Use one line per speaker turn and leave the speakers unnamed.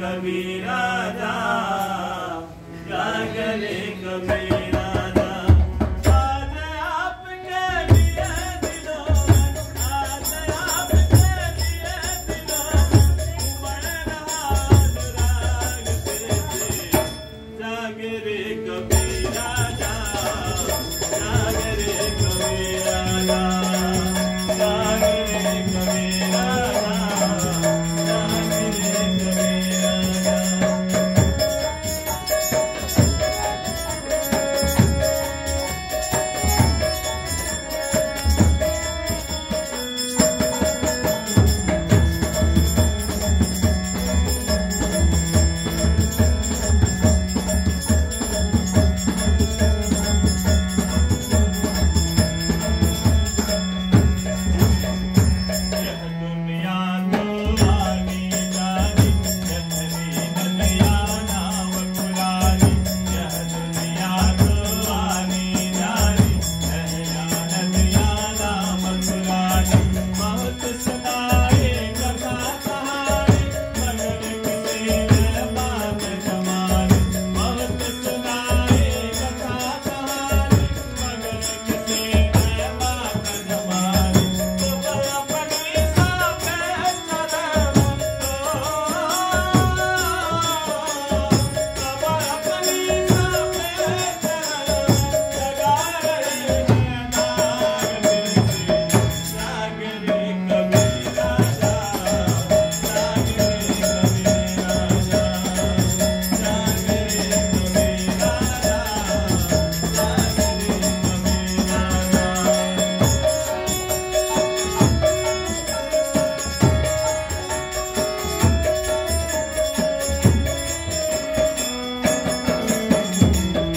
कबीरा जा गले कबीरा